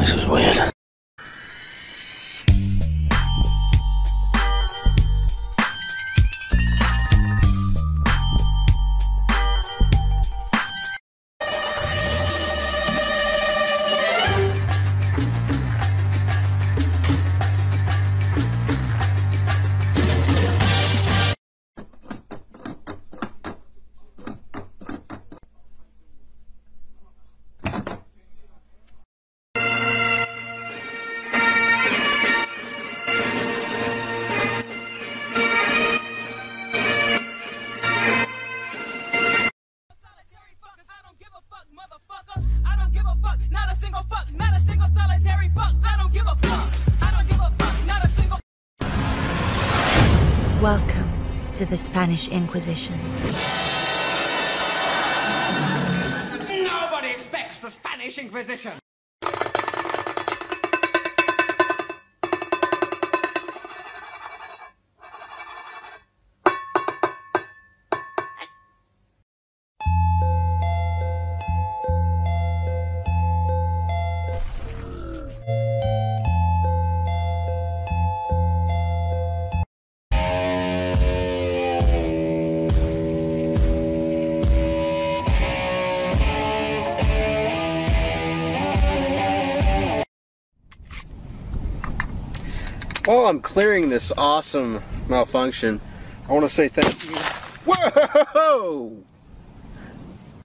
this is weird. To the Spanish Inquisition. Nobody expects the Spanish Inquisition. While I'm clearing this awesome malfunction, I want to say thank you. Whoa!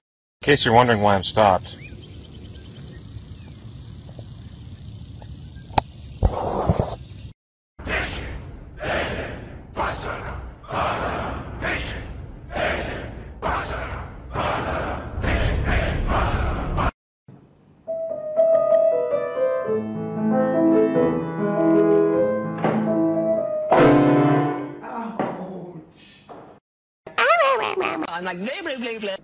In case you're wondering why I'm stopped. I'm like blah blah blah blah.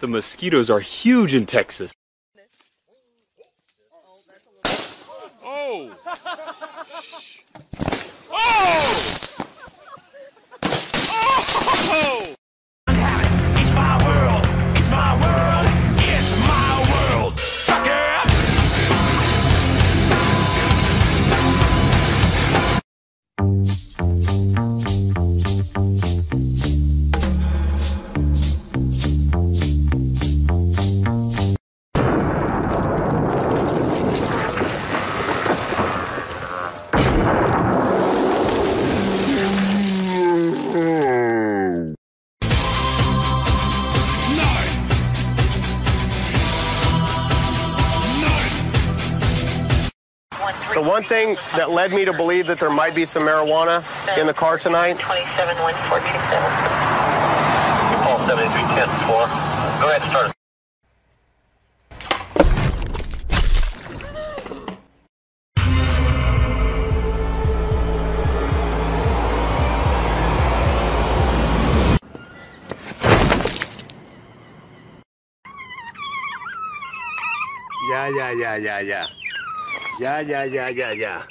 The mosquitoes are huge in Texas. Oh! Oh! It's my world. It's my world. It's my world. Sucker. The one thing that led me to believe that there might be some marijuana in the car tonight 27 1427. Call 783 Go ahead and start. Yeah, yeah, yeah, yeah, yeah. Ya, ya, ya, ya, ya.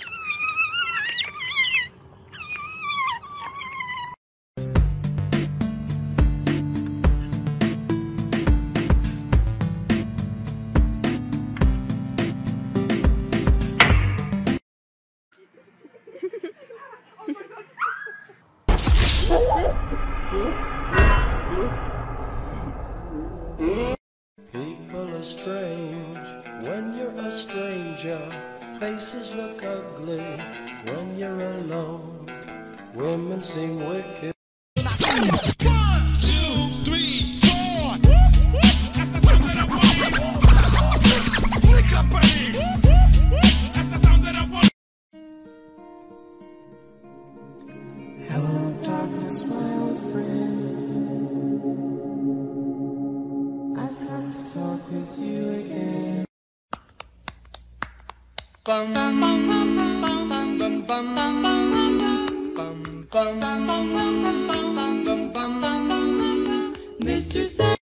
People are strange when you're a stranger. Faces look ugly when you're alone. Women seem wicked. Mr. Sam.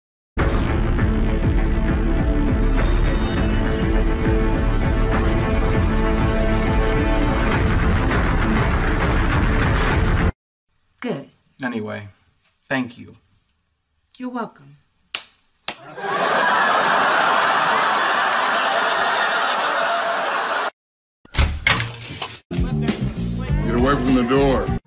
Good. Anyway, thank you. You're welcome. The door.